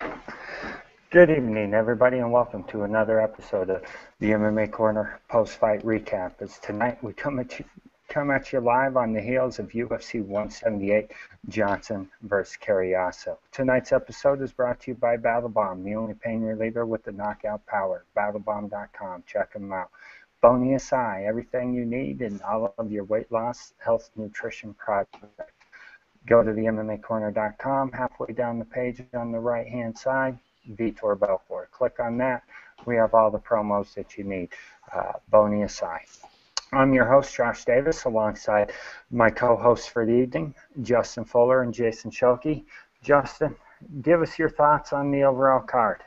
Good evening, everybody, and welcome to another episode of the MMA Corner post-fight recap. As tonight we come at you, come at you live on the heels of UFC 178 Johnson versus Cariaso. Tonight's episode is brought to you by Battle Bomb, the only pain reliever with the knockout power. BattleBomb.com. Check them out. Bony Asai, everything you need in all of your weight loss, health, nutrition products. Go to the MMAcorner.com. Halfway down the page on the right-hand side, Vitor Belfort. Click on that. We have all the promos that you need. Uh, Bony Asai. I'm your host, Josh Davis, alongside my co-hosts for the evening, Justin Fuller and Jason Shelkey. Justin, give us your thoughts on the overall card.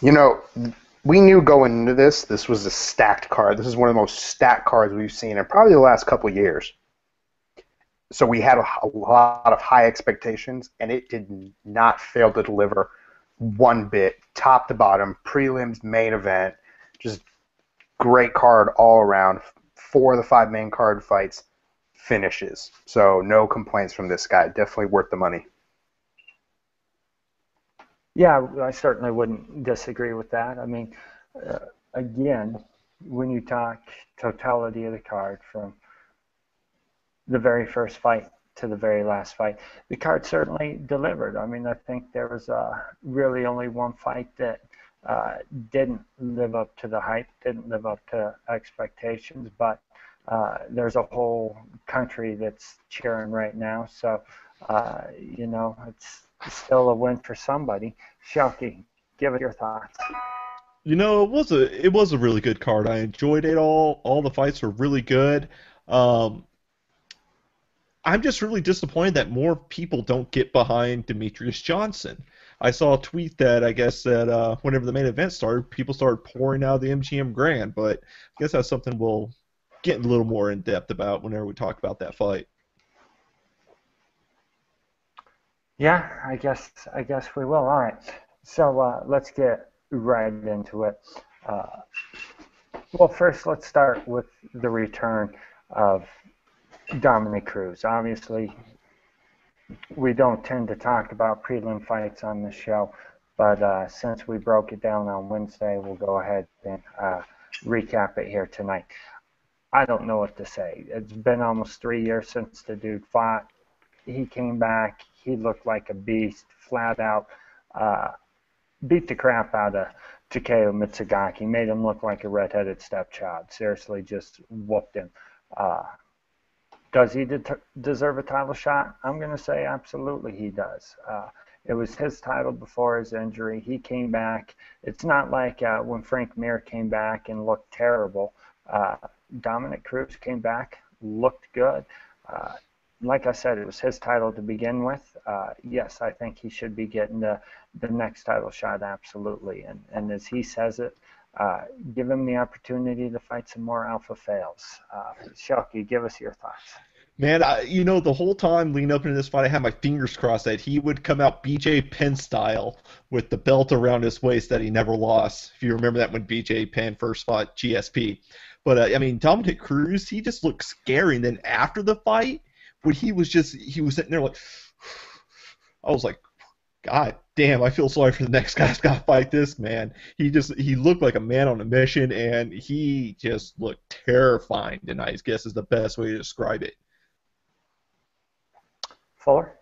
You know, we knew going into this, this was a stacked card. This is one of the most stacked cards we've seen in probably the last couple years. So we had a, a lot of high expectations, and it did not fail to deliver one bit, top to bottom, prelims, main event, just great card all around. Four of the five main card fights finishes. So no complaints from this guy. Definitely worth the money. Yeah, I certainly wouldn't disagree with that. I mean, uh, again, when you talk totality of the card from the very first fight to the very last fight, the card certainly delivered. I mean, I think there was uh, really only one fight that uh, didn't live up to the hype, didn't live up to expectations, but uh, there's a whole country that's cheering right now. So, uh, you know, it's still a win for somebody. Shelky, give it your thoughts. You know, it was a it was a really good card. I enjoyed it all. All the fights were really good. Um, I'm just really disappointed that more people don't get behind Demetrious Johnson. I saw a tweet that I guess that uh, whenever the main event started, people started pouring out of the MGM Grand, but I guess that's something we'll get a little more in depth about whenever we talk about that fight. Yeah, I guess I guess we will. All right, so uh, let's get right into it. Uh, well, first let's start with the return of Dominick Cruz. Obviously, we don't tend to talk about prelim fights on the show, but uh, since we broke it down on Wednesday, we'll go ahead and uh, recap it here tonight. I don't know what to say. It's been almost three years since the dude fought. He came back he looked like a beast, flat out. Uh, beat the crap out of Takeya Mizugaki, made him look like a redheaded stepchild. Seriously, just whooped him. Does he de- deserve a title shot? I'm going to say absolutely he does. Uh, it was his title before his injury. He came back. It's not like uh, when Frank Mir came back and looked terrible. Uh, Dominick Cruz came back, looked good. Uh, like I said, it was his title to begin with. Uh, yes, I think he should be getting the, the next title shot, absolutely. And, and as he says it, uh, give him the opportunity to fight some more Alpha Males. Uh, Shelky, give us your thoughts. Man, I, you know, the whole time leading up into this fight, I had my fingers crossed that he would come out BJ Penn style with the belt around his waist that he never lost. If you remember that when BJ Penn first fought GSP. But, uh, I mean, Dominick Cruz, he just looked scary. And then after the fight, when he was just he was sitting there like I was like, God damn, I feel sorry for the next guy's got to fight this man. He just he looked like a man on a mission, and he just looked terrifying tonight. I guess is the best way to describe it. Fuller.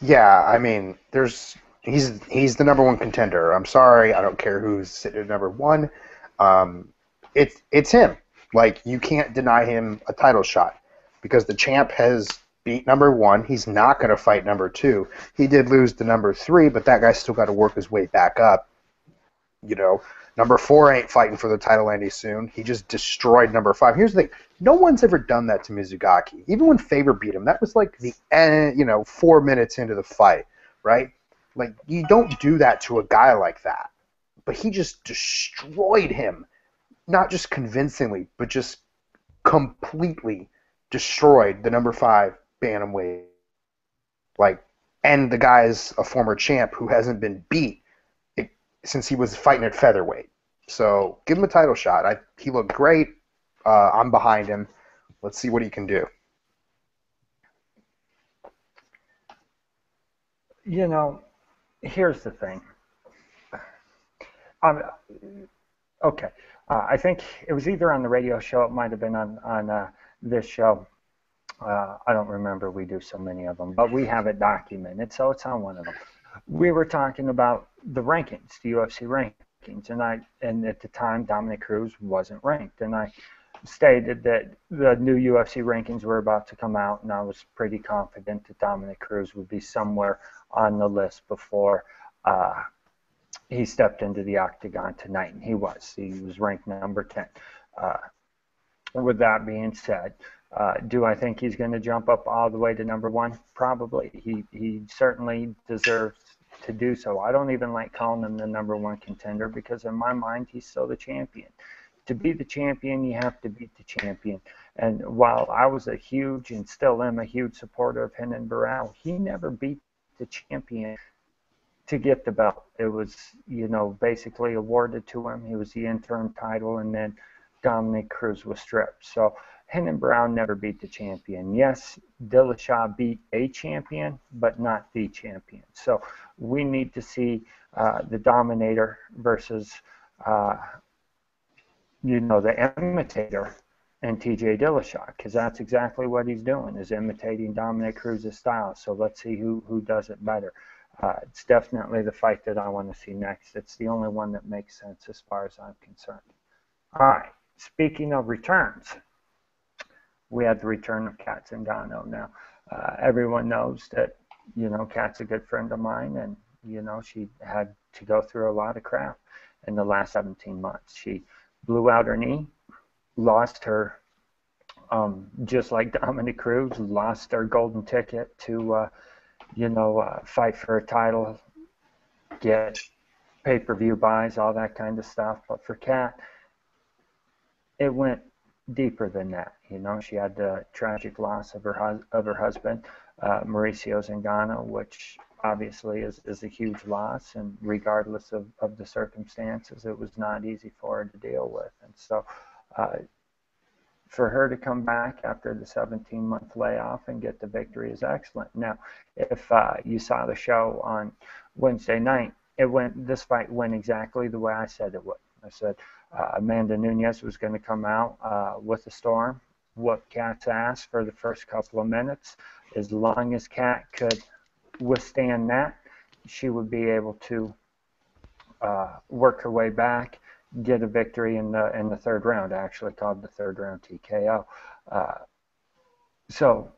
Yeah, I mean, there's he's he's the number one contender. I'm sorry, I don't care who's sitting at number one. Um, it's it's him. Like you can't deny him a title shot because the champ has beat number one. He's not going to fight number two. He did lose to number three, but that guy's still got to work his way back up. You know, number four ain't fighting for the title any soon. He just destroyed number five. Here's the thing: no one's ever done that to Mizugaki. Even when Faber beat him, that was like the end. You know, four minutes into the fight, right? Like you don't do that to a guy like that. But he just destroyed him, not just convincingly, but just completely destroyed the number five bantamweight. Like, and the guy's a former champ who hasn't been beat since he was fighting at featherweight. So give him a title shot. I, he looked great. Uh, I'm behind him. Let's see what he can do. You know, here's the thing. Um, okay, uh, I think it was either on the radio show. It might have been on on uh, this show. Uh, I don't remember. We do so many of them, but we have it documented, so it's on one of them. We were talking about the rankings, the UFC rankings, and I and at the time Dominick Cruz wasn't ranked, and I stated that the new UFC rankings were about to come out, and I was pretty confident that Dominick Cruz would be somewhere on the list before uh, he stepped into the octagon tonight, and he was. He was ranked number 10. Uh, with that being said, uh, do I think he's going to jump up all the way to number one? Probably. He he certainly deserves to do so. I don't even like calling him the number one contender because in my mind he's still the champion. To be the champion, you have to beat the champion. And while I was a huge and still am a huge supporter of Renan Barão, he never beat the champion to get the belt. It was, you know, basically awarded to him. He was the interim title, and then Dominick Cruz was stripped. So Renan Barão never beat the champion. Yes, Dillashaw beat a champion, but not the champion. So we need to see uh, the Dominator versus, uh, you know, the imitator and TJ Dillashaw, because that's exactly what he's doing, is imitating Dominick Cruz's style. So let's see who, who does it better uh, it's definitely the fight that I want to see next. It's the only one that makes sense as far as I'm concerned. All right. Speaking of returns, we had the return of Cat Zingano. Now, uh, everyone knows that you know Cat's a good friend of mine, and you know she had to go through a lot of crap in the last 17 months. She blew out her knee, lost her, um, just like Dominick Cruz, lost her golden ticket to. Uh, you know, uh, fight for a title, get pay-per-view buys, all that kind of stuff. But for Cat, it went deeper than that. You know, she had the tragic loss of her hus- of her husband, uh, Mauricio Zingano, which obviously is, is a huge loss, and regardless of, of the circumstances, it was not easy for her to deal with. And so, uh, for her to come back after the 17 month layoff and get the victory is excellent. Now, if uh, you saw the show on Wednesday night, it went. This fight went exactly the way I said it would. I said uh, Amanda Nunes was going to come out uh, with a storm, What Cat's asked for the first couple of minutes. As long as Cat could withstand that, she would be able to uh, work her way back get a victory in the in the third round, actually called the third round TKO. Uh, so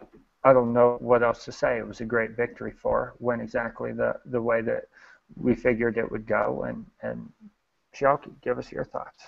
I don't know what else to say. It was a great victory for her. Went exactly the the way that we figured it would go. And and Shelky, give us your thoughts.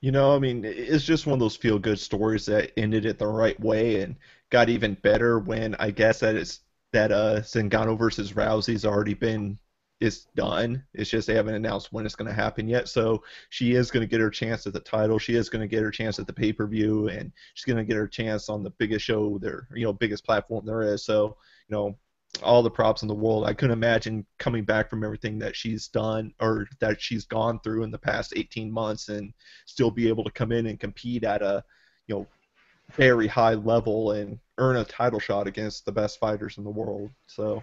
You know, I mean, it's just one of those feel good stories that ended it the right way and got even better when I guess that it's that uh Zingano versus Rousey's already been is done. It's just they haven't announced when it's going to happen yet. So she is going to get her chance at the title. She is going to get her chance at the pay per view, and she's going to get her chance on the biggest show there, you know, biggest platform there is. So you know, all the props in the world. I couldn't imagine coming back from everything that she's done or that she's gone through in the past 18 months and still be able to come in and compete at a, you know, very high level and earn a title shot against the best fighters in the world. So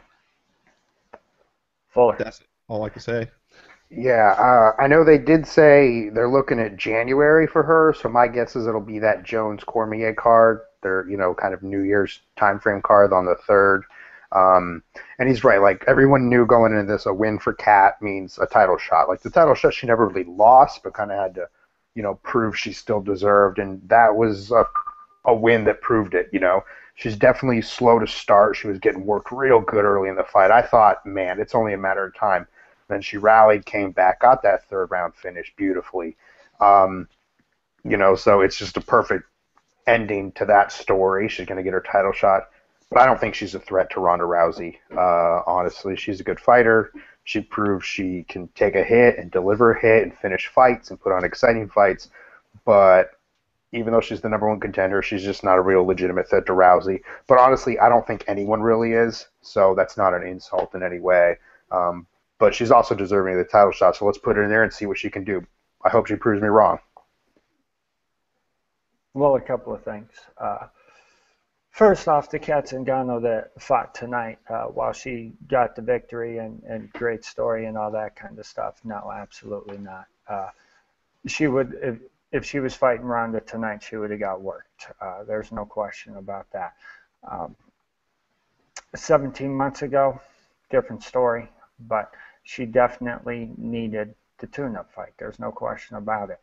Fuller. That's all I can say. Yeah, uh, I know they did say they're looking at January for her, so my guess is it'll be that Jones Cormier card, their you know kind of New Year's time frame card on the third. Um, and he's right, like everyone knew going into this, a win for Cat means a title shot. Like the title shot, she never really lost, but kind of had to, you know, prove she still deserved, and that was a, a win that proved it. You know, she's definitely slow to start. She was getting worked real good early in the fight. I thought, man, it's only a matter of time. Then she rallied, came back, got that third round finish beautifully. Um, you know, so it's just a perfect ending to that story. She's going to get her title shot. But I don't think she's a threat to Ronda Rousey. Uh, honestly, she's a good fighter. She proved she can take a hit and deliver a hit and finish fights and put on exciting fights. But even though she's the number one contender, she's just not a real legitimate threat to Rousey. But honestly, I don't think anyone really is, so that's not an insult in any way. Um, but she's also deserving of the title shot, so let's put her in there and see what she can do. I hope she proves me wrong. Well, a couple of things. Uh, First off, the Cat Zingano that fought tonight, uh, while she got the victory and, and great story and all that kind of stuff, no, absolutely not. Uh, she would, if, if she was fighting Ronda tonight, she would have got worked. Uh, there's no question about that. Um, 17 months ago, different story, but she definitely needed the tune-up fight. There's no question about it.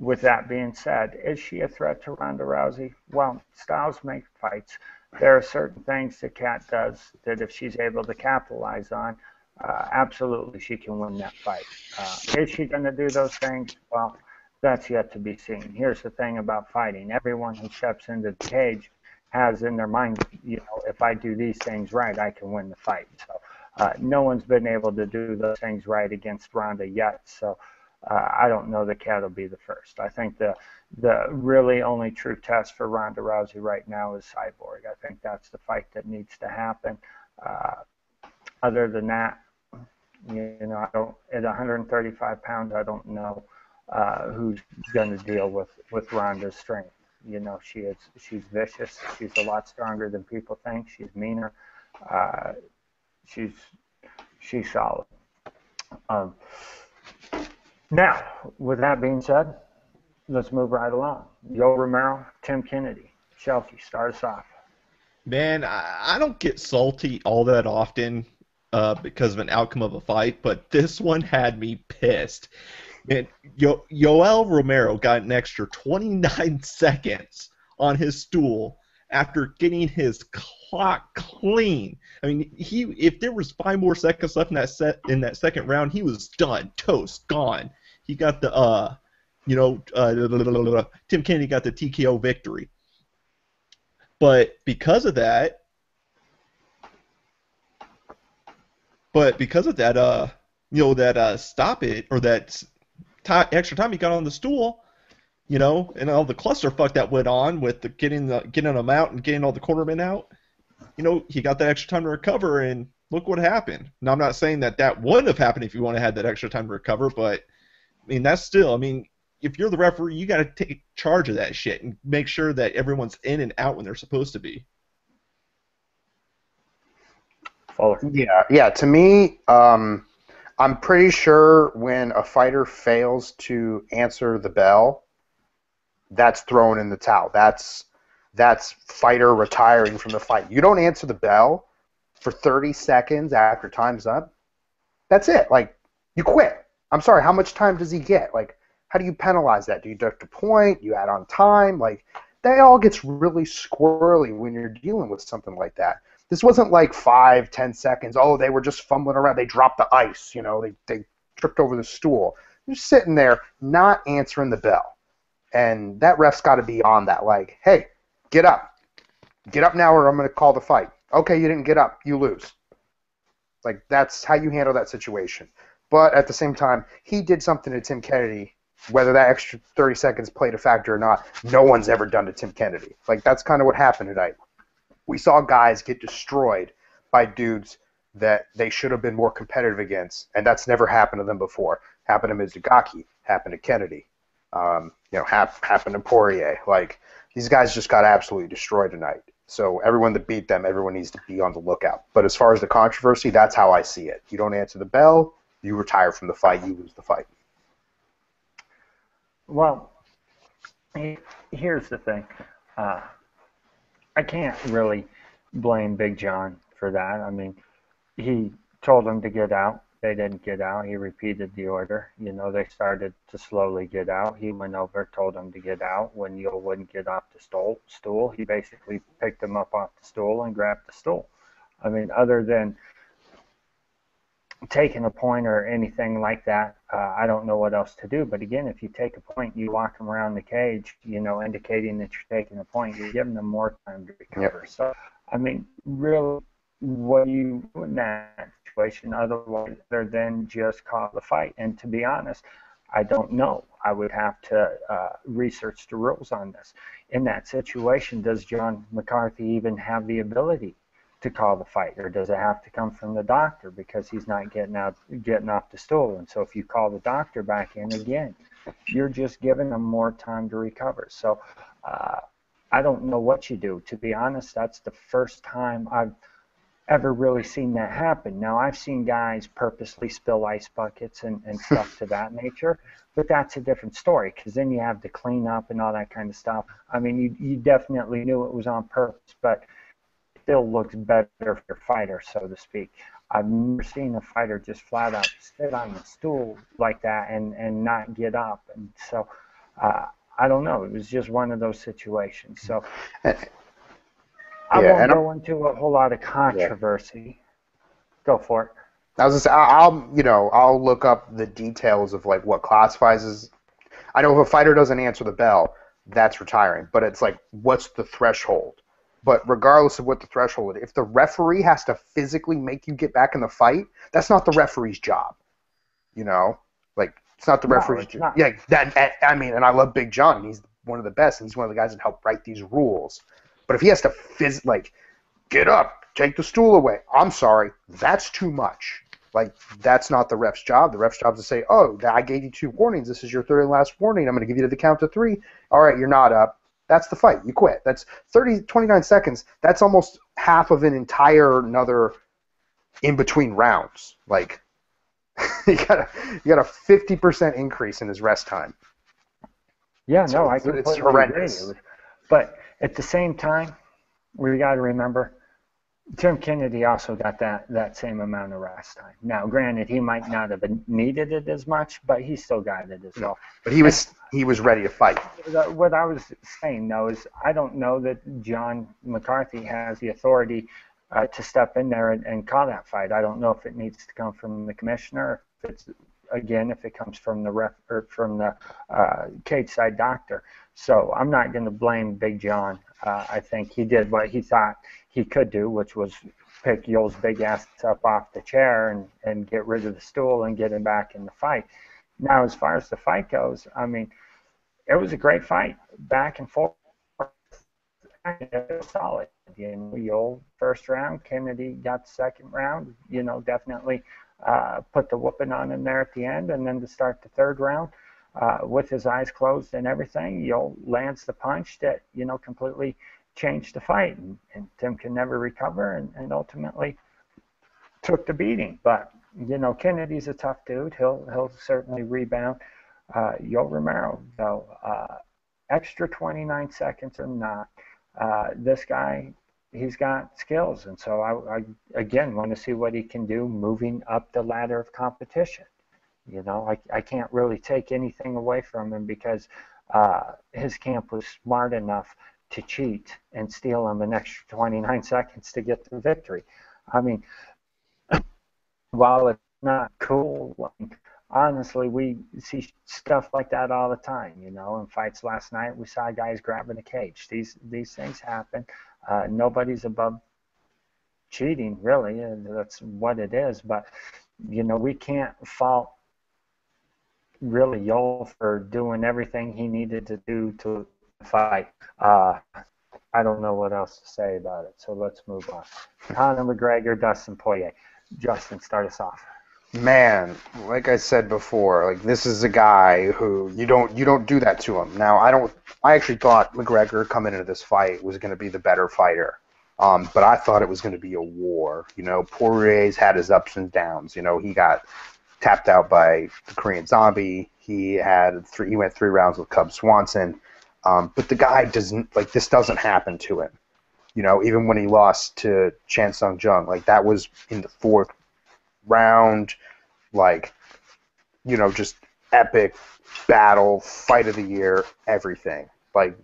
With that being said, is she a threat to Ronda Rousey? Well, styles make fights. There are certain things that Cat does that if she's able to capitalize on, uh, absolutely she can win that fight. Uh, is she going to do those things? Well, that's yet to be seen. Here's the thing about fighting. Everyone who steps into the cage has in their mind, you know, if I do these things right, I can win the fight. So uh, no one's been able to do those things right against Ronda yet. So uh, I don't know that Cat will be the first. I think the the really only true test for Ronda Rousey right now is Cyborg. I think that's the fight that needs to happen. Uh, other than that, you know, I don't at 135 pounds, I don't know uh, who's going to deal with with Ronda's strength. You know, she is she's vicious. She's a lot stronger than people think. She's meaner. Uh, she's she's solid. Um, now, with that being said, let's move right along. Yoel Romero, Tim Kennedy, Shelky, start us off. Man, I, I don't get salty all that often uh, because of an outcome of a fight, but this one had me pissed. Man, Yo- Yoel Romero got an extra 29 seconds on his stool after getting his clock clean. I mean, he if there was five more seconds left in that set in that second round, he was done, toast, gone. He got the uh, you know, uh, Tim Kennedy got the TKO victory. But because of that, but because of that, uh, you know, that uh, stop it or that t- extra time he got on the stool, you know, and all the clusterfuck that went on with the getting the getting them out and getting all the cornermen out, you know, he got that extra time to recover, and look what happened. Now, I'm not saying that that wouldn't have happened if you would have had that extra time to recover, but I mean, that's still, I mean, if you're the referee, you got to take charge of that shit and make sure that everyone's in and out when they're supposed to be. Fuller. Yeah, yeah. To me, um, I'm pretty sure when a fighter fails to answer the bell, that's thrown in the towel. That's that's fighter retiring from the fight. You don't answer the bell for 30 seconds after time's up. That's it. Like you quit. I'm sorry. How much time does he get? Like how do you penalize that? Do you deduct a point? You add on time? Like that all gets really squirrely when you're dealing with something like that. This wasn't like five, ten seconds. Oh, they were just fumbling around. They dropped the ice. You know, they they tripped over the stool. You're sitting there not answering the bell and that ref's got to be on that. Like, hey, get up, get up now, or I'm going to call the fight. Okay, you didn't get up, you lose. Like that's how you handle that situation. But at the same time, he did something to Tim Kennedy. Whether that extra 30 seconds played a factor or not, no one's ever done to Tim Kennedy. Like that's kind of what happened tonight. We saw guys get destroyed by dudes that they should have been more competitive against, and that's never happened to them before. Happened to Mizugaki, happened to Kennedy. Um, you know, hap- happened to Poirier. Like these guys just got absolutely destroyed tonight. So everyone that beat them, everyone needs to be on the lookout. But as far as the controversy, that's how I see it. You don't answer the bell, you retire from the fight, you lose the fight. Well, here's the thing. Uh, I can't really blame Big John for that. I mean, he told him to get out they didn't get out. He repeated the order. You know, they started to slowly get out. He went over, told them to get out. When Yoel wouldn't get off the stool, stool, he basically picked him up off the stool and grabbed the stool. I mean, other than taking a point or anything like that, uh, I don't know what else to do. But again, if you take a point, you walk them around the cage, you know, indicating that you're taking a point, you're giving them more time to recover. Yep. So, I mean, really, what do you do in that situation otherwise other than just call the fight? And to be honest, I don't know. I would have to uh, research the rules on this. In that situation, does John McCarthy even have the ability to call the fight, or does it have to come from the doctor because he's not getting out, getting off the stool? And so, if you call the doctor back in again, you're just giving them more time to recover. So, uh, I don't know what you do. To be honest, that's the first time I've ever really seen that happen. Now, I've seen guys purposely spill ice buckets and, and stuff to that nature, but that's a different story because then you have to clean up and all that kind of stuff. I mean, you, you definitely knew it was on purpose, but it still looks better for your fighter, so to speak. I've never seen a fighter just flat out sit on the stool like that and, and not get up. And so, uh, I don't know. It was just one of those situations. So I Yeah, won't go into a whole lot of controversy. Go for it. I was just, I'll, you know, I'll look up the details of like what classifies as. I know if a fighter doesn't answer the bell, that's retiring. But it's like, what's the threshold? But regardless of what the threshold is, if the referee has to physically make you get back in the fight, that's not the referee's job. You know, like it's not the No, referee's job. Yeah, that. I mean, and I love Big John. He's one of the best. And he's one of the guys that helped write these rules. But if he has to phys- like get up, take the stool away. I'm sorry, that's too much. Like that's not the ref's job. The ref's job is to say, "Oh, I gave you two warnings. This is your third and last warning. I'm going to give you to the count of three. All right, you're not up. That's the fight. You quit. That's 30, 29 seconds. That's almost half of an entire another in between rounds. Like you got a you got a 50% increase in his rest time. Yeah, So no, I it's- completely it's agree. horrendous. It was- But at the same time, we got to remember, Tim Kennedy also got that, that same amount of rest time. Now, granted, he might not have needed it as much, but he still got it as well. But he was he was ready to fight. What I was saying though is I don't know that John McCarthy has the authority uh, to step in there and, and call that fight. I don't know if it needs to come from the commissioner, if it's again if it comes from the ref or from the uh, cage side doctor. So I'm not going to blame Big John. Uh, I think he did what he thought he could do, which was pick Yoel's big ass up off the chair and, and get rid of the stool and get him back in the fight. Now, as far as the fight goes, I mean, it was a great fight, back and forth. It was solid. You know, Yoel first round, Kennedy got the second round. You know, definitely uh, put the whooping on him there at the end, and then to start the third round, uh, with his eyes closed and everything, Yoel lands the punch that you know completely changed the fight, and, and Tim can never recover, and, and ultimately took the beating. But you know, Kennedy's a tough dude. He'll he'll certainly rebound. Uh, Yoel Romero, though, uh, extra 29 seconds or not, uh, this guy, he's got skills, and so I, I again want to see what he can do moving up the ladder of competition. You know, I, I can't really take anything away from him because uh, his camp was smart enough to cheat and steal him an extra 29 seconds to get the victory. I mean, while it's not cool, like, honestly, we see stuff like that all the time. You know, in fights last night, we saw guys grabbing a cage. These these things happen. Uh, nobody's above cheating, really. That's what it is. But you know, we can't fault really Yoel for doing everything he needed to do to fight. Uh, I don't know what else to say about it, so let's move on. Conor McGregor, Dustin Poirier. Justin, start us off. Man, like I said before, like this is a guy who you don't you don't do that to him. Now I don't. I actually thought McGregor coming into this fight was going to be the better fighter, um, but I thought it was going to be a war. You know, Poirier's had his ups and downs. You know, he got tapped out by the Korean Zombie. He had three. He went three rounds with Cub Swanson, um, but the guy doesn't like this. Doesn't happen to him. You know, even when he lost to Chan Sung Jung, like that was in the fourth round, like, you know, just epic battle, fight of the year, everything. Like,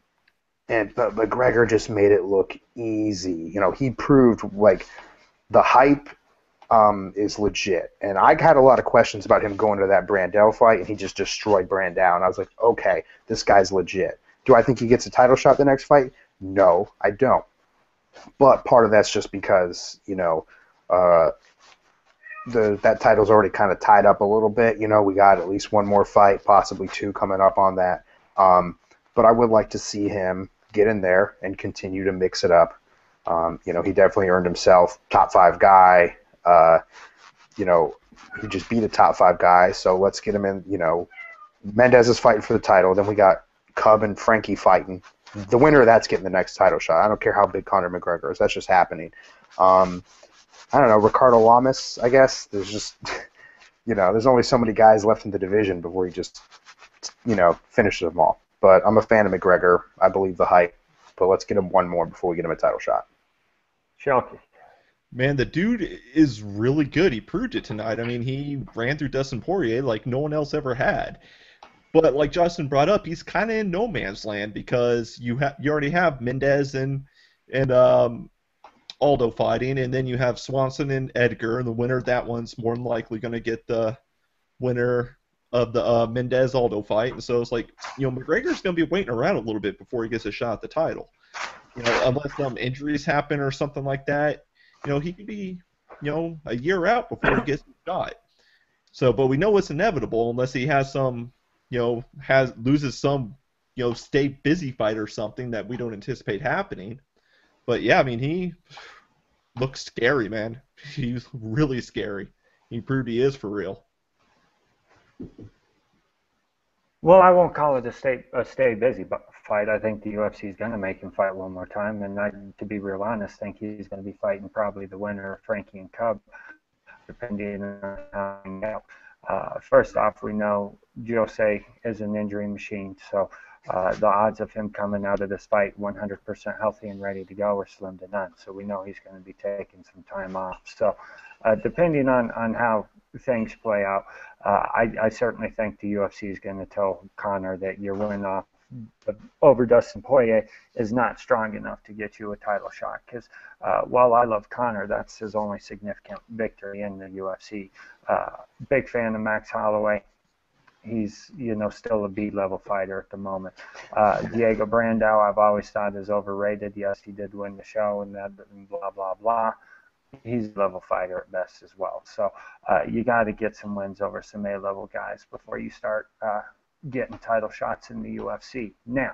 and but McGregor just made it look easy. You know, he proved like the hype um, is legit. And I had a lot of questions about him going to that Brandao fight, and he just destroyed Brandao. And I was like, okay, this guy's legit. Do I think he gets a title shot the next fight? No, I don't. But part of that's just because you know. Uh, the that title's already kind of tied up a little bit. You know, we got at least one more fight, possibly two coming up on that. Um, but I would like to see him get in there and continue to mix it up. Um, you know, he definitely earned himself top five guy. Uh, you know, he just beat a top five guy, so let's get him in. You know, Mendes is fighting for the title. Then we got Cub and Frankie fighting. the winner of that's getting the next title shot. I don't care how big Conor McGregor is. That's just happening. Um, I don't know, Ricardo Lamas, I guess. There's just, you know, there's only so many guys left in the division before he just, you know, finishes them all. But I'm a fan of McGregor. I believe the hype. But let's get him one more before we get him a title shot. Shelky. Man, the dude is really good. He proved it tonight. I mean, he ran through Dustin Poirier like no one else ever had. But like Justin brought up, he's kind of in no man's land because you have you already have Mendes and and um, Aldo fighting, and then you have Swanson and Edgar, and the winner of that one's more than likely going to get the winner of the uh, Mendes Aldo fight. And so it's like you know McGregor's going to be waiting around a little bit before he gets a shot at the title. You know, unless some injuries happen or something like that, you know he could be you know a year out before he gets shot. So, but we know it's inevitable unless he has some you know, has loses some, you know, stay busy fight or something that we don't anticipate happening. But yeah, I mean, he looks scary, man. He's really scary. He proved he is for real. Well, I won't call it a stay a stay busy fight. I think the UFC is going to make him fight one more time, and I, to be real honest, think he's going to be fighting probably the winner of Frankie and Cub, depending on how he out. Uh, first off, we know Jose is an injury machine, so uh, the odds of him coming out of this fight 100% healthy and ready to go are slim to none. So we know he's going to be taking some time off. So uh, depending on, on how things play out, uh, I, I certainly think the UFC is going to tell Conor that your win off over Dustin Poirier is not strong enough to get you a title shot. Because uh, while I love Conor, that's his only significant victory in the UFC. Uh, big fan of Max Holloway. He's you know still a B level fighter at the moment. Uh, Diego Brandao, I've always thought is overrated. Yes, he did win the show and that and blah blah blah. He's a level fighter at best as well. So uh, you got to get some wins over some A level guys before you start uh, getting title shots in the UFC. Now,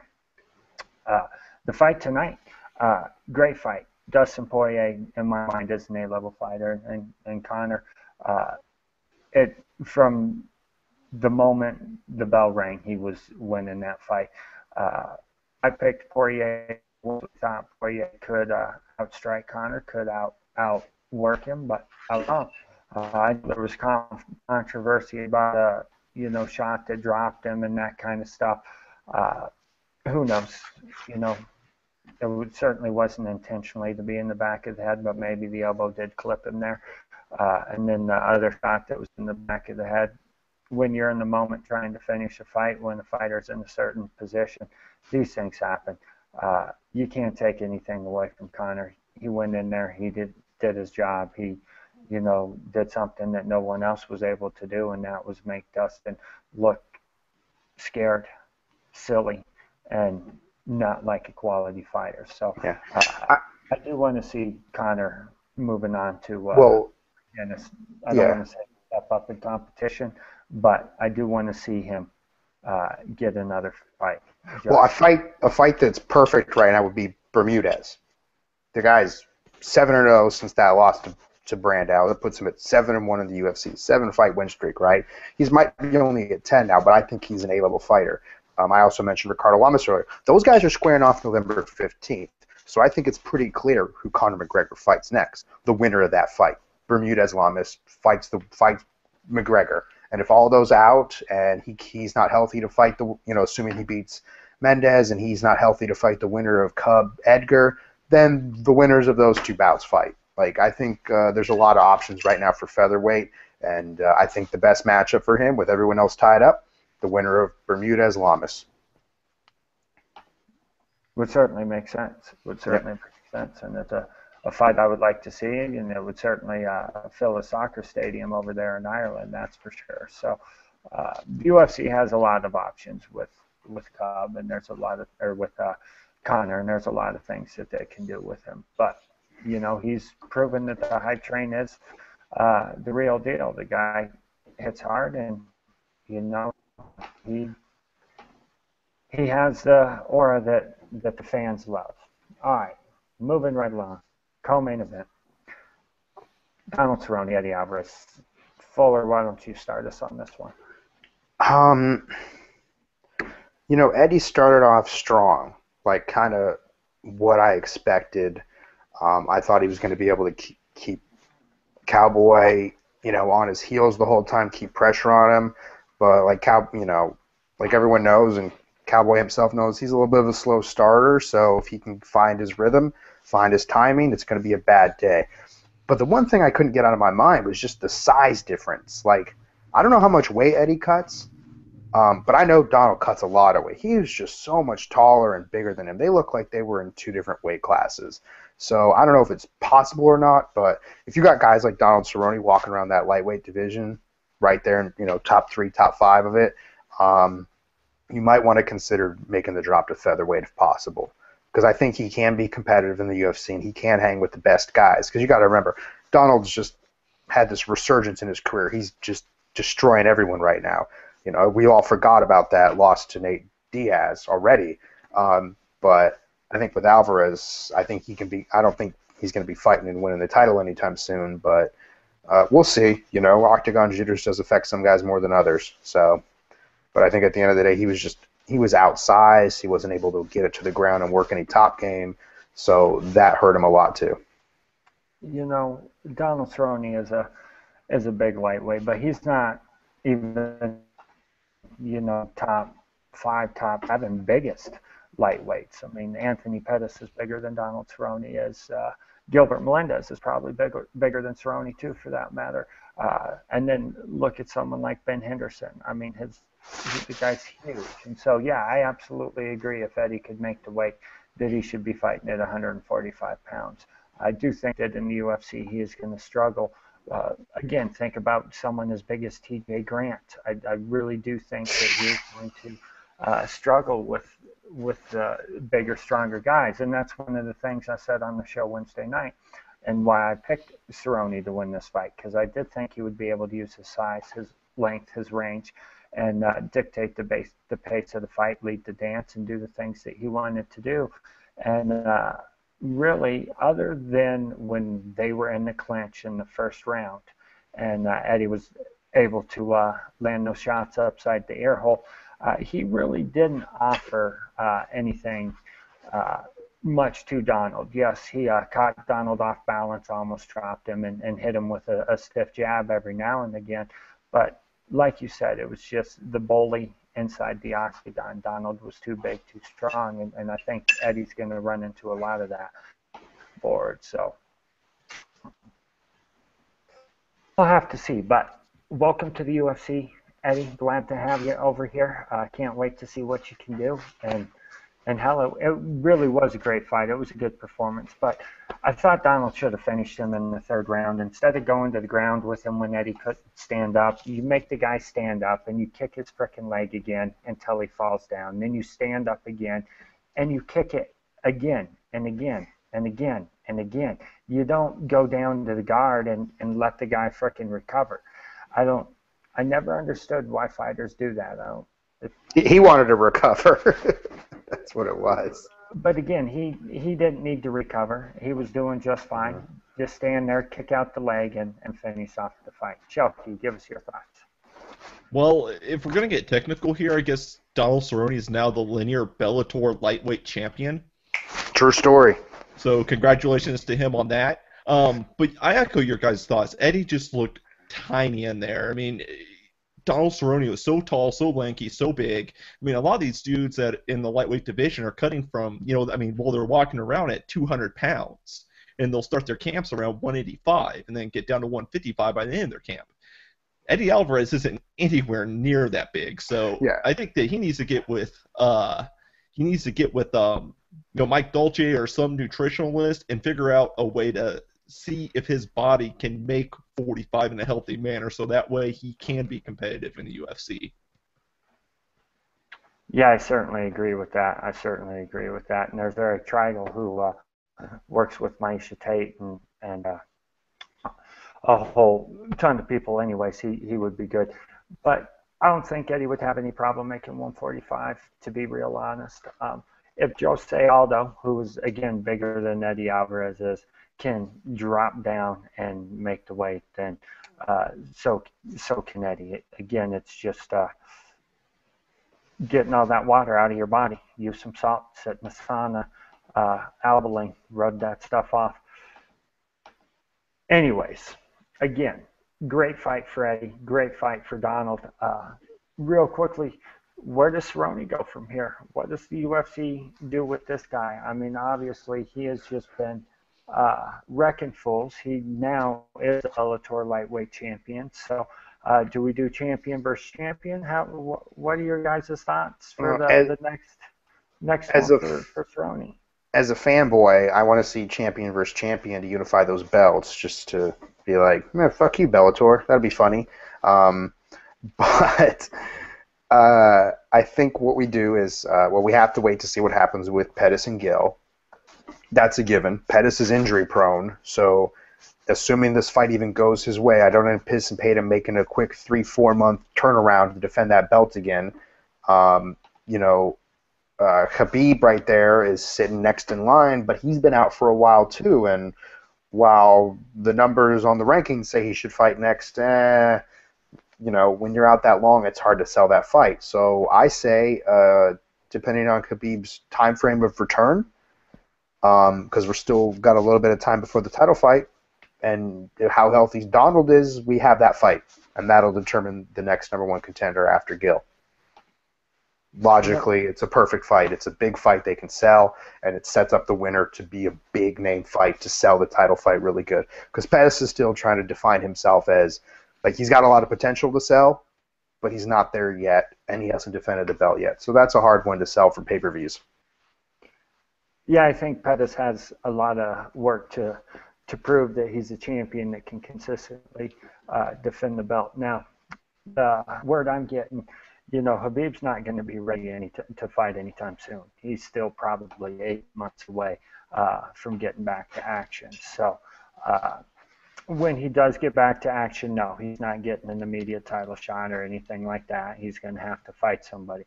uh, the fight tonight, uh, great fight. Dustin Poirier, in my mind, is an A-level fighter, and and Conor, uh, it from the moment the bell rang, he was winning that fight. Uh, I picked Poirier. Thought Poirier could outstrike Conor, could out outwork him, but I. Uh, there was controversy about uh, you know, shot that dropped him and that kind of stuff. Uh, who knows? You know, it certainly wasn't intentionally to be in the back of the head, but maybe the elbow did clip him there. Uh, and then the other shot that was in the back of the head. When you're in the moment trying to finish a fight, when the fighter's in a certain position, these things happen. Uh, you can't take anything away from Conor. He went in there. He did did his job. He you know, did something that no one else was able to do, and that was make Dustin look scared, silly, and not like a quality fighter. So yeah. uh, I, I, do want to see Conor moving on to uh, well, Dennis. I don't yeah. want to say step up in competition, but I do want to see him uh, get another fight. Just well, a fight a fight that's perfect right now would be Bermudez. The guy's seven or zero since that loss to to Brandao. That puts him at seven and one in the UFC, seven fight win streak. Right? He's might be only at ten now, but I think he's an A level fighter. Um, I also mentioned Ricardo Lamas earlier. Those guys are squaring off November 15th. So I think it's pretty clear who Conor McGregor fights next. The winner of that fight, Bermudez Lamas, fights the fights McGregor. And if all those out and he he's not healthy to fight the you know assuming he beats Mendes and he's not healthy to fight the winner of Cub Edgar, then the winners of those two bouts fight. Like I think uh, there's a lot of options right now for featherweight, and uh, I think the best matchup for him, with everyone else tied up, the winner of Bermudez Lamas. Would certainly make sense. Would certainly yep. make sense, and it's a, a fight I would like to see, and it would certainly uh, fill a soccer stadium over there in Ireland. That's for sure. So, uh, the UFC has a lot of options with with Cub, and there's a lot of or with Conor, and there's a lot of things that they can do with him. But you know, he's proven that the hype train is uh, the real deal. The guy hits hard, and you know, he he has the aura that that the fans love. All right, moving right along. Co-main event. Donald Cerrone, Eddie Alvarez. Fuller, why don't you start us on this one? Um, you know, Eddie started off strong. Like kind of what I expected. Um, I thought he was going to be able to keep, keep Cowboy, you know, on his heels the whole time, keep pressure on him. But like Cow, you know, like everyone knows, and Cowboy himself knows, he's a little bit of a slow starter. So if he can find his rhythm, find his timing, it's going to be a bad day. But the one thing I couldn't get out of my mind was just the size difference. Like, I don't know how much weight Eddie cuts, um, but I know Donald cuts a lot of weight. He is just so much taller and bigger than him. They look like they were in two different weight classes. So I don't know if it's possible or not, but if you got guys like Donald Cerrone walking around that lightweight division, right there, in, you know, top three, top five of it, um, you might want to consider making the drop to featherweight if possible. Because I think he can be competitive in the UFC and he can hang with the best guys. Because you got to remember, Donald's just had this resurgence in his career. He's just destroying everyone right now. You know, we all forgot about that loss to Nate Diaz already. Um, but I think with Alvarez, I think he can be. I don't think he's going to be fighting and winning the title anytime soon, but uh, we'll see. You know, octagon jitters does affect some guys more than others. So, but I think at the end of the day, he was just he was outsized. He wasn't able to get it to the ground and work any top game, so that hurt him a lot too. You know, Donald Cerrone is a is a big lightweight, but he's not even you know, top five, top seven biggest lightweights. I mean, Anthony Pettis is bigger than Donald Cerrone is. Uh, Gilbert Melendez is probably bigger bigger than Cerrone too, for that matter. Uh, and then look at someone like Ben Henderson. I mean, his the guy's huge. And so, yeah, I absolutely agree. If Eddie could make the weight, that he should be fighting at 145 pounds. I do think that in the UFC he is going to struggle uh, again, think about someone as big as TJ Grant. I, I really do think that he's going to uh, struggle with with uh, bigger, stronger guys, and that's one of the things I said on the show Wednesday night, and why I picked Cerrone to win this fight because I did think he would be able to use his size, his length, his range, and uh, dictate the base, the pace of the fight, lead the dance, and do the things that he wanted to do, and uh, really, other than when they were in the clinch in the first round, and uh, Eddie was able to uh, land those shots upside the air hole, uh, he really didn't offer uh, anything uh, much to Donald. Yes, he uh, caught Donald off balance, almost dropped him, and, and hit him with a, a stiff jab every now and again. But like you said, it was just the bully inside the octagon. Donald was too big, too strong, and, and I think Eddie's going to run into a lot of that forward. So we'll have to see. But welcome to the UFC, Eddie. Glad to have you over here. I uh, can't wait to see what you can do. And and hell, it, it really was a great fight. It was a good performance. But I thought Donald should have finished him in the third round. Instead of going to the ground with him when Eddie couldn't stand up, you make the guy stand up and you kick his frickin' leg again until he falls down. Then you stand up again and you kick it again and again and again and again. You don't go down to the guard and, and let the guy frickin' recover. I don't. I never understood why fighters do that. I don't. he wanted to recover. That's what it was. But again, he he didn't need to recover. He was doing just fine. Mm-hmm. Just stand there, kick out the leg, and, and finish off the fight. Shelky, give us your thoughts. Well, if we're gonna get technical here, I guess Donald Cerrone is now the linear Bellator lightweight champion. True story. So congratulations to him on that. Um, but I echo your guys' thoughts. Eddie just looked tiny in there. I mean, Donald Cerrone was so tall, so lanky, so big. I mean, a lot of these dudes that in the lightweight division are cutting from, you know, I mean, well, they're walking around at 200 pounds, and they'll start their camps around 185, and then get down to 155 by the end of their camp. Eddie Alvarez isn't anywhere near that big, so yeah. I think that he needs to get with, uh, he needs to get with, um, you know, Mike Dolce or some nutritionalist and figure out a way to see if his body can make 45 in a healthy manner so that way he can be competitive in the UFC. Yeah, I certainly agree with that. I certainly agree with that. And there's Eric Trigel who uh, works with Miesha Tate and, and uh, a whole ton of people anyways. He, he would be good. But I don't think Eddie would have any problem making 145, to be real honest. Um, if Jose Aldo, who is again bigger than Eddie Alvarez is, can drop down and make the weight, then uh, so so Eddie. Again, it's just uh, getting all that water out of your body. Use some salt, sit in the sauna, uh, Albolene, rub that stuff off. Anyways, again, great fight for Eddie, great fight for Donald. Uh, real quickly, where does Cerrone go from here? What does the UFC do with this guy? I mean, obviously, he has just been uh, wrecking fools. He now is a Bellator lightweight champion. So, uh, do we do champion versus champion? How? Wh- what are your guys' thoughts for the, as, the next next as a, for, for Cerrone? As a fanboy, I want to see champion versus champion to unify those belts, just to be like, man, fuck you, Bellator. That'd be funny. Um, but uh, I think what we do is, uh, well, we have to wait to see what happens with Pettis and Gil. That's a given. Pettis is injury prone, so assuming this fight even goes his way, I don't anticipate him making a quick three, four month turnaround to defend that belt again. Um, you know, uh, Khabib right there is sitting next in line, but he's been out for a while too. And while the numbers on the rankings say he should fight next, eh, you know, when you're out that long, it's hard to sell that fight. So I say, uh, depending on Khabib's time frame of return, because um, we're still got a little bit of time before the title fight, and how healthy Donald is, we have that fight, and that'll determine the next number one contender after Gil. Logically, it's a perfect fight. It's a big fight they can sell, and it sets up the winner to be a big name fight to sell the title fight really good. Because Pettis is still trying to define himself as like he's got a lot of potential to sell, but he's not there yet, and he hasn't defended the belt yet. So that's a hard one to sell for pay per views. Yeah, I think Pettis has a lot of work to to prove that he's a champion that can consistently uh, defend the belt. Now, the word I'm getting, you know, Khabib's not going to be ready any t- to fight anytime soon. He's still probably eight months away uh, from getting back to action. So. Uh, when he does get back to action, no, he's not getting an immediate title shot or anything like that. He's going to have to fight somebody.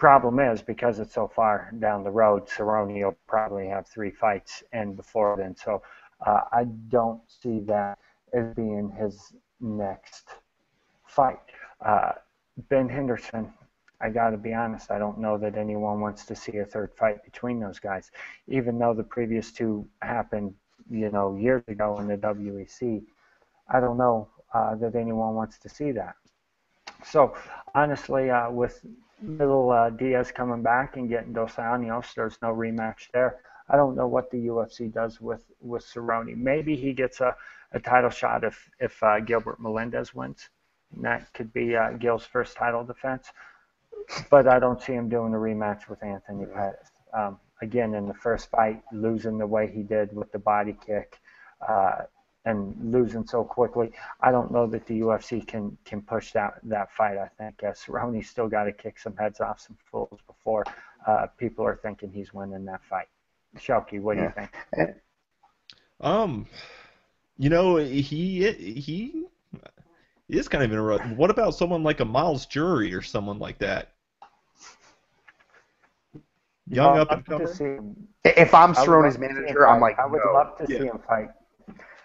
Problem is, because it's so far down the road, Cerrone will probably have three fights and before then. So uh, I don't see that as being his next fight. Uh, ben Henderson, I got to be honest, I don't know that anyone wants to see a third fight between those guys, even though the previous two happened, you know, years ago in the WEC. I don't know uh, that anyone wants to see that. So honestly, uh, with little uh, Diaz coming back and getting Dos Anjos, there's no rematch there. I don't know what the UFC does with with Cerrone. Maybe he gets a, a title shot if if uh, Gilbert Melendez wins. And that could be uh, Gil's first title defense. But I don't see him doing a rematch with Anthony Pettis. Um, again, in the first fight, losing the way he did with the body kick uh, and losing so quickly, I don't know that the UFC can can push that that fight. I think uh, Cerrone's still got to kick some heads off some fools before uh, people are thinking he's winning that fight. Shelky, what do you think? Um, you know, he he is kind of interesting. What about someone like a Myles Jury or someone like that? Young Well, up and I'd love to comer. see him- If I'm I Cerrone's to see him manager, I'm like, I would no. love to see him fight.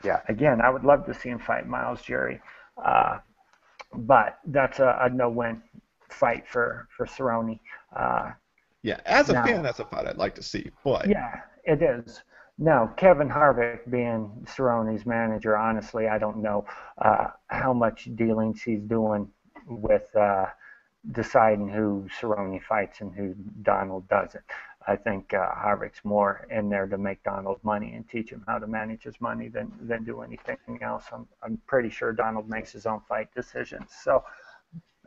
Yeah. Again, I would love to see him fight Myles Jury, uh, but that's a, a no-win fight for for Cerrone. Uh, Yeah, as a Now- fan, that's a fight I'd like to see. But yeah, it is. Now, Kevin Harvick being Cerrone's manager, honestly, I don't know uh, how much dealings he's doing with uh, deciding who Cerrone fights and who Donald doesn't. I think uh, Harvick's more in there to make Donald money and teach him how to manage his money than, than do anything else. I'm, I'm pretty sure Donald makes his own fight decisions. So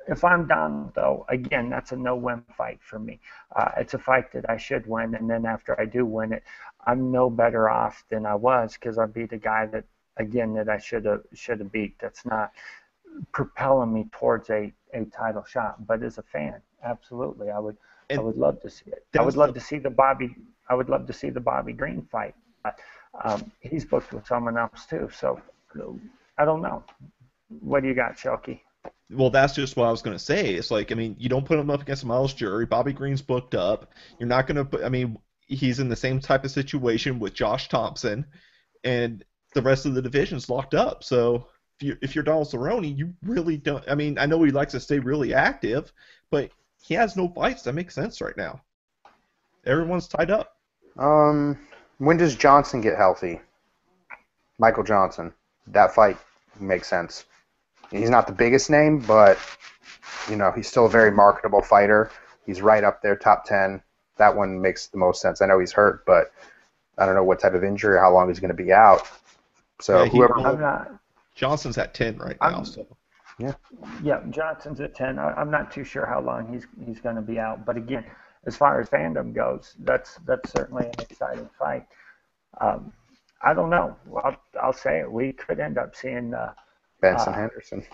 if I'm Donald, though, again, that's a no-win fight for me. Uh, it's a fight that I should win, and then after I do win it, I'm no better off than I was because I beat a guy that, again, that I should have should have beat. That's not propelling me towards a, a title shot. But as a fan, absolutely, I would I would love to see it. I would love the- to see the Bobby. I would love to see the Bobby Green fight. But, um, he's booked with someone else too, so I don't know. What do you got, Shelky? well, that's just what I was gonna say. It's like I mean, you don't put him up against Myles Jury. Bobby Green's booked up. You're not gonna put. I mean, he's in the same type of situation with Josh Thompson, and the rest of the division's locked up. So if you're, if you're Donald Cerrone, you really don't. I mean, I know he likes to stay really active, but he has no fights that make sense right now. Everyone's tied up. Um, when does Johnson get healthy? Michael Johnson. That fight makes sense. He's not the biggest name, but you know he's still a very marketable fighter. He's right up there, top ten. That one makes the most sense. I know he's hurt, but I don't know what type of injury or how long he's going to be out. So Yeah, he- whoever. I'm not. Johnson's at ten right now. I'm- So Yeah, Yeah, Johnson's at ten. I, I'm not too sure how long he's he's going to be out. But again, as far as fandom goes, that's that's certainly an exciting fight. Um, I don't know. I'll, I'll say it. We could end up seeing. Uh, Benson uh, Henderson.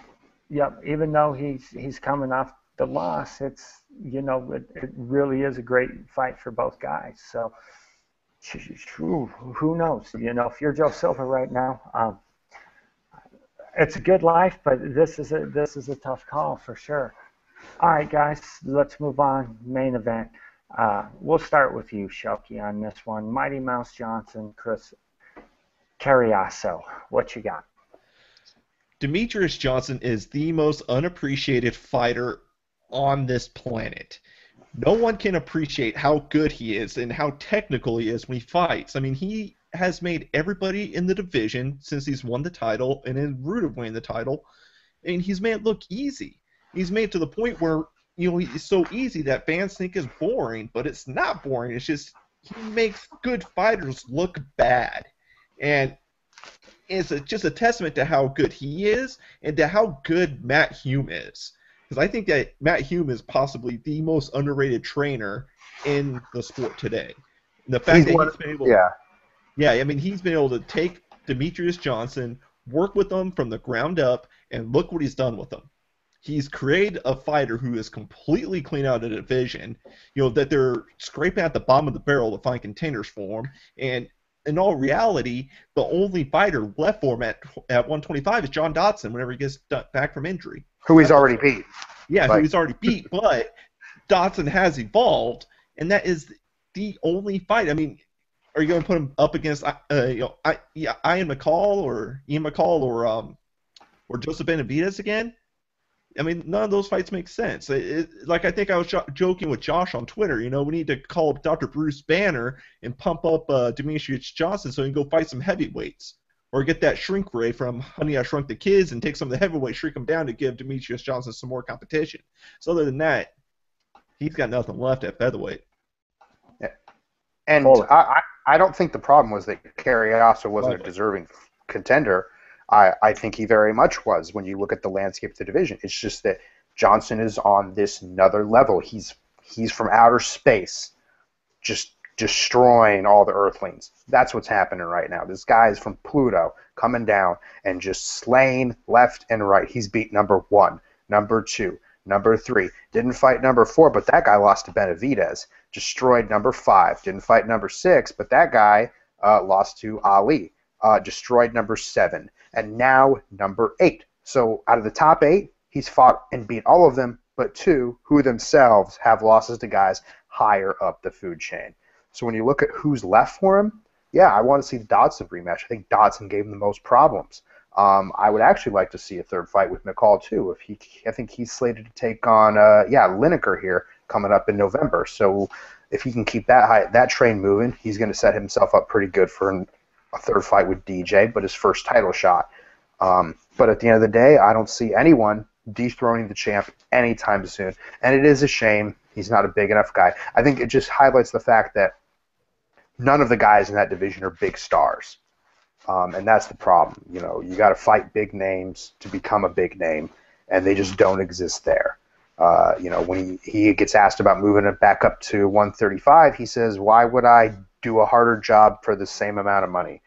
Yep. Even though he's he's coming off the loss, it's you know it, it really is a great fight for both guys. So sh- sh- who who knows? You know, if you're Joe Silva right now, um, it's a good life, but this is a this is a tough call for sure. All right, guys, let's move on. Main event. Uh, we'll start with you, Shelky, on this one. Mighty Mouse Johnson, Chris Cariaso. What you got? Demetrious Johnson is the most unappreciated fighter on this planet. No one can appreciate how good he is and how technical he is when he fights. I mean, he has made everybody in the division since he's won the title and in route of winning the title, and he's made it look easy. He's made it to the point where you know he's so easy that fans think is boring, but it's not boring. It's just he makes good fighters look bad, and it's a, just a testament to how good he is and to how good Matt Hume is. Because I think that Matt Hume is possibly the most underrated trainer in the sport today. And the fact He's that one- he's been able, Yeah. Yeah, I mean, he's been able to take Demetrious Johnson, work with him from the ground up, and look what he's done with him. He's created a fighter who is completely clean out of the division. You know that they're scraping at the bottom of the barrel to find contenders for him, and in all reality, the only fighter left for him at at 125 is John Dodson. Whenever he gets back from injury, Who he's already beat. yeah, who he's already beat, but Dodson has evolved, and that is the only fight. I mean, are you going to put him up against uh, you know, I, yeah, Ian McCall or Ian McCall or um or Joseph Benavidez again? I mean, none of those fights make sense. It, it, like I think I was jo- joking with Josh on Twitter. You know, we need to call up Dr. Bruce Banner and pump up uh, Demetrious Johnson so he can go fight some heavyweights, or get that shrink ray from Honey I Shrunk the Kids and take some of the heavyweights, shrink them down to give Demetrious Johnson some more competition. So other than that, he's got nothing left at featherweight. And I, I, I don't think the problem was that Cariaso wasn't a deserving contender. I, I think he very much was when you look at the landscape of the division. It's just that Johnson is on this another level. He's he's from outer space, just destroying all the Earthlings. That's what's happening right now. This guy is from Pluto coming down and just slaying left and right. He's beat number one, number two, number three. Didn't fight number four, but that guy lost to Benavidez. Destroyed number five. Didn't fight number six, but that guy uh, lost to Ali. Uh, destroyed number seven. And now number eight. So out of the top eight, he's fought and beat all of them, but two who themselves have losses to guys higher up the food chain. So when you look at who's left for him, yeah, I want to see the Dodson rematch. I think Dodson gave him the most problems. Um, I would actually like to see a third fight with McCall too. If he, I think he's slated to take on, uh, yeah, Lineker here coming up in November. So if he can keep that high, that train moving, he's going to set himself up pretty good for an, a third fight with DJ, but his first title shot. Um, but at the end of the day, I don't see anyone dethroning the champ anytime soon, and it is a shame. He's not a big enough guy. I think it just highlights the fact that none of the guys in that division are big stars. Um, and that's the problem. You know, you got to fight big names to become a big name, and they just don't exist there. Uh, you know, when he, he gets asked about moving it back up to 135, he says, "Why would I do a harder job for the same amount of money?"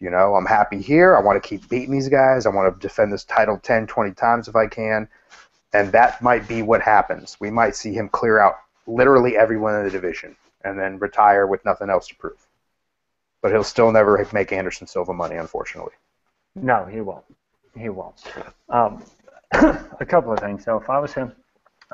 You know, I'm happy here. I want to keep beating these guys. I want to defend this title 10, 20 times if I can. And that might be what happens. We might see him clear out literally everyone in the division and then retire with nothing else to prove. But he'll still never make Anderson Silva money, unfortunately. No, he won't. He won't. Um, a couple of things. So if I was him,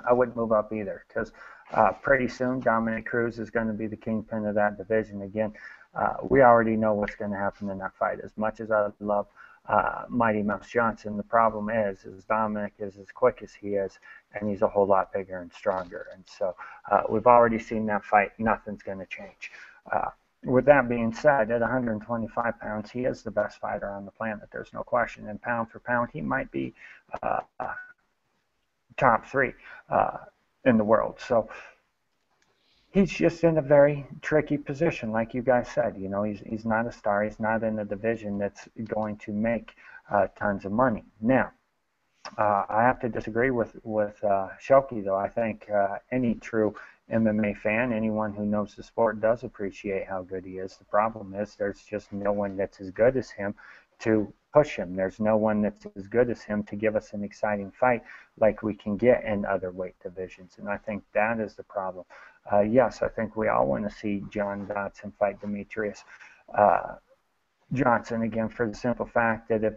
I wouldn't move up either because uh, pretty soon Dominick Cruz is going to be the kingpin of that division again. Uh, we already know what's going to happen in that fight. As much as I love uh, Mighty Mouse Johnson. The problem is, is Dominick is as quick as he is, and he's a whole lot bigger and stronger. And so uh, we've already seen that fight. Nothing's going to change. With that being said, at 125 pounds, he is the best fighter on the planet. There's no question. And pound for pound, he might be uh, top three uh, in the world. So he's just in a very tricky position, like you guys said. You know, he's he's not a star. He's not in a division that's going to make uh, tons of money. Now, uh, I have to disagree with with uh, Shelky though. I think uh, any true MMA fan, anyone who knows the sport, does appreciate how good he is. The problem is there's just no one that's as good as him to push him. There's no one that's as good as him to give us an exciting fight like we can get in other weight divisions. And I think that is the problem. Uh, yes, I think we all want to see John Dodson fight Demetrious. Uh, Johnson again for the simple fact that if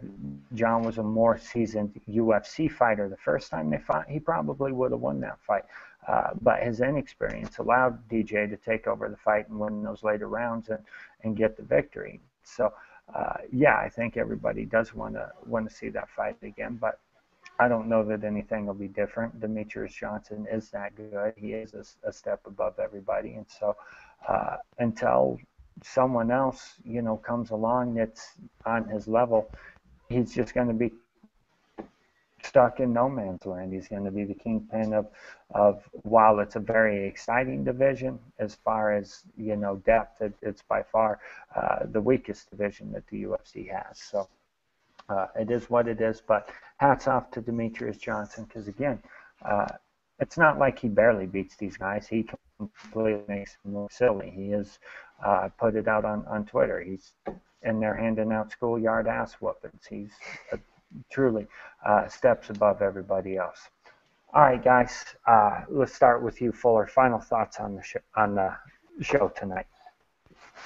John was a more seasoned UFC fighter the first time they fought, he probably would have won that fight. Uh, but his inexperience allowed DJ to take over the fight and win those later rounds and, and get the victory. So, uh, yeah, I think everybody does want to want to see that fight again, but I don't know that anything will be different. Demetrious Johnson is that good. He is a, a step above everybody, and so uh, until someone else, you know, comes along that's on his level, he's just going to be stuck in no man's land. He's going to be the kingpin of, of while it's a very exciting division as far as you know depth, it, it's by far uh, the weakest division that the UFC has. So uh, it is what it is. But hats off to Demetrious Johnson because again, uh, it's not like he barely beats these guys. He completely makes them look silly. He is uh, put it out on, on Twitter. He's in there handing out schoolyard ass whoopings. He's uh, truly uh, steps above everybody else. All right, guys, uh, let's start with you, Fuller. Final thoughts on the sh- on the show tonight.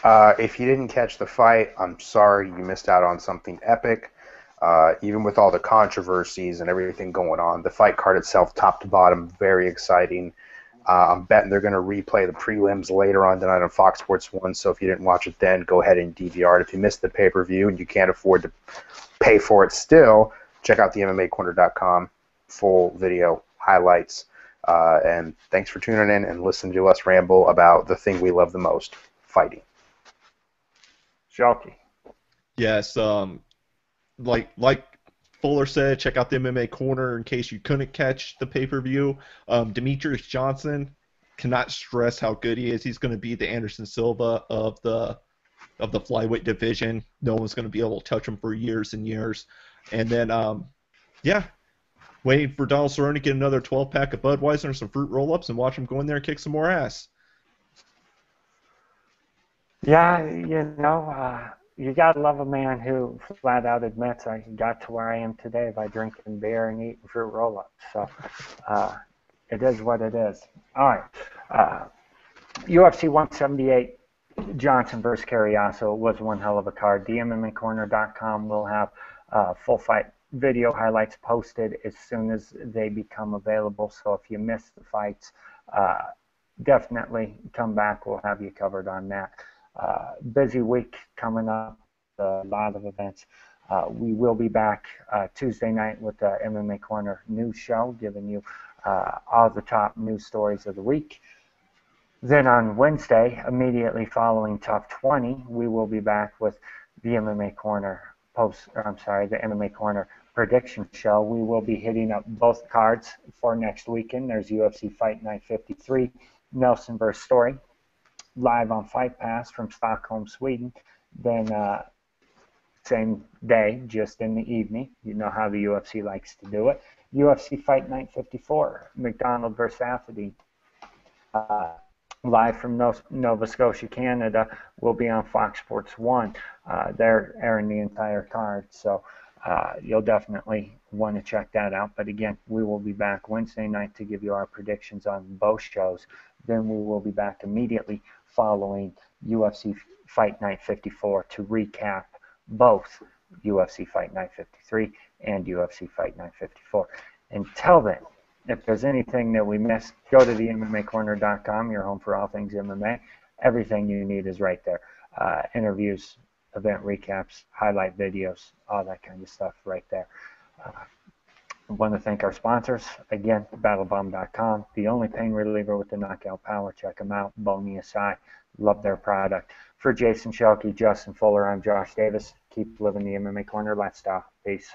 Uh, if you didn't catch the fight, I'm sorry you missed out on something epic. Uh, even with all the controversies and everything going on, the fight card itself, top to bottom, very exciting. Uh, I'm betting they're going to replay the prelims later on tonight on Fox Sports 1. So if you didn't watch it then, go ahead and DVR it. If you missed the pay per view and you can't afford to pay for it still, check out the MMAcorner.com full video highlights. Uh, and thanks for tuning in and listening to us ramble about the thing we love the most fighting. Shelky. Yes, um, like like Fuller said, check out the MMA Corner in case you couldn't catch the pay per view. Um, Demetrious Johnson cannot stress how good he is. He's going to be the Anderson Silva of the of the flyweight division. No one's going to be able to touch him for years and years. And then, um, yeah, waiting for Donald Cerrone to get another 12 pack of Budweiser and some fruit roll ups and watch him go in there and kick some more ass. Yeah, you know, uh, you gotta love a man who flat out admits I got to where I am today by drinking beer and eating fruit roll-ups. So uh, it is what it is. All right, uh, UFC 178 Johnson versus Cariaso was one hell of a card. TheMMACorner.com will have uh, full fight video highlights posted as soon as they become available. So if you missed the fights, uh, definitely come back. We'll have you covered on that uh, busy week coming up, a lot of events. Uh, we will be back uh, Tuesday night with the MMA Corner news show, giving you uh, all the top news stories of the week. Then on Wednesday, immediately following Top 20, we will be back with the MMA Corner post. I'm sorry, the MMA Corner prediction show. We will be hitting up both cards for next weekend. There's UFC Fight Night 53, Nelson versus Story live on Fight Pass from Stockholm, Sweden. Then uh, same day, just in the evening. You know how the UFC likes to do it. UFC Fight Night 54, MacDonald versus Athletic. Uh, live from Nova Scotia, Canada, will be on Fox Sports 1. Uh, they're airing the entire card, so uh, you'll definitely want to check that out. But again, we will be back Wednesday night to give you our predictions on both shows. Then we will be back immediately following UFC Fight Night 54 to recap both UFC Fight Night 53 and UFC Fight Night 54. Until then, if there's anything that we missed, go to the MMAcorner.com, your home for all things MMA. Everything you need is right there. Uh, interviews, event recaps, highlight videos, all that kind of stuff right there. Uh, Want to thank our sponsors. Again, battlebomb.com, the only pain reliever with the knockout power. Check them out. Bony aside, love their product. For Jason Shelkey, Justin Fuller, I'm Josh Davis. Keep living the MMA Corner lifestyle. Peace.